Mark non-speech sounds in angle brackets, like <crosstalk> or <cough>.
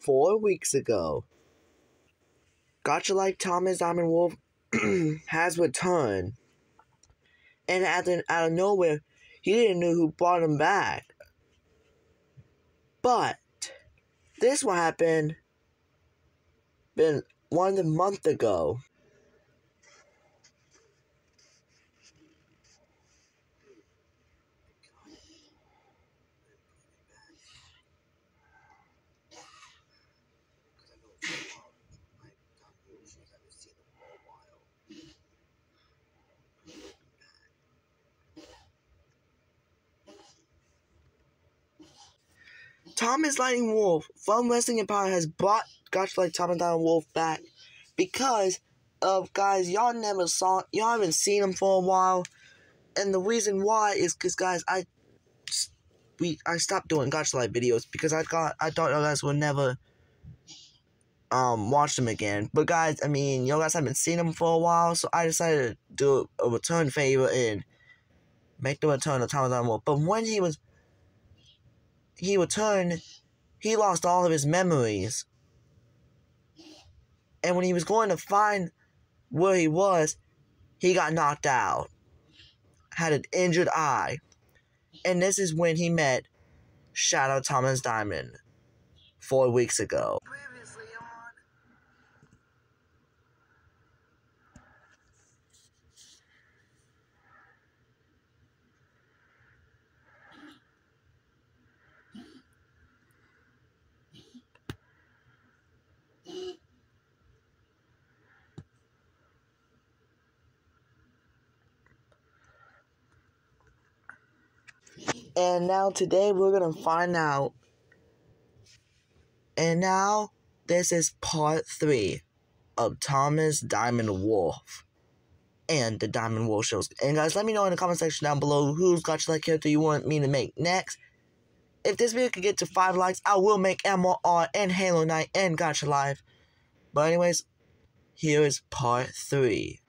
four weeks ago, Gacha Life Thomas Diamond Wolf <clears throat> has returned. And out of, out of nowhere, he didn't know who brought him back. But this what happened been one month ago. Thomas Lightning Wolf from Wrestling Empire has brought Gacha Life Thomas Lightning Wolf back because of guys y'all never saw y'all haven't seen him for a while, and the reason why is because guys I we I stopped doing Gacha Life videos because I got I thought you guys would never um watch them again. But guys, I mean, you guys haven't seen them for a while, so I decided to do a return favor and make the return of Thomas Lightning Wolf. But when he was he returned, he lost all of his memories. And when he was going to find where he was, he got knocked out. Had an injured eye. And this is when he met Shadow Thomas Diamond four weeks ago. And now today we're gonna find out. And now this is part three of Thomas Diamond Wolf and the Diamond Wolf shows. And guys, let me know in the comment section down below who's got like character you want me to make next. If this video can get to five likes, I will make MRR and Halo Knight and Gacha Life. But anyways, here is part three.